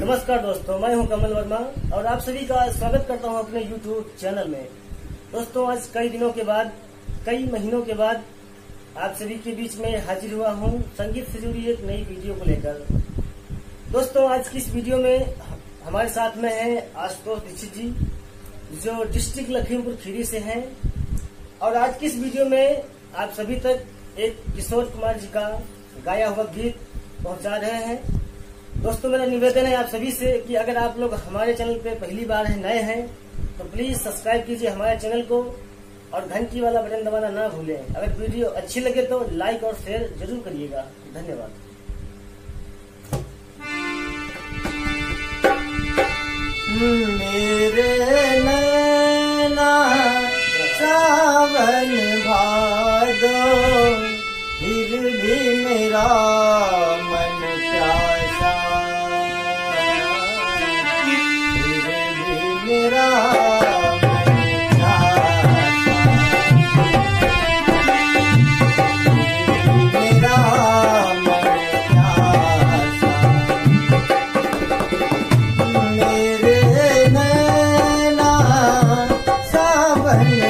नमस्कार दोस्तों, मैं हूँ कमल वर्मा और आप सभी का स्वागत करता हूँ अपने यूट्यूब चैनल में। दोस्तों, आज कई दिनों के बाद, कई महीनों के बाद आप सभी के बीच में हाजिर हुआ हूँ संगीत से जुड़ी एक नई वीडियो को लेकर। दोस्तों, आज की इस वीडियो में हमारे साथ में है आशुतोष दीक्षित जी, जो डिस्ट्रिक्ट लखीमपुर खीरी से हैं। और आज की इस वीडियो में आप सभी तक एक किशोर कुमार जी का गाया हुआ गीत पहुँचा रहे हैं। दोस्तों, मेरा निवेदन है आप सभी से कि अगर आप लोग हमारे चैनल पे पहली बार है, नए हैं तो प्लीज़ सब्सक्राइब कीजिए हमारे चैनल को और घंटी वाला बटन दबाना ना भूलें। अगर वीडियो अच्छी लगे तो लाइक और शेयर ज़रूर करिएगा। धन्यवाद। मेरे फिर भी मेरा Hare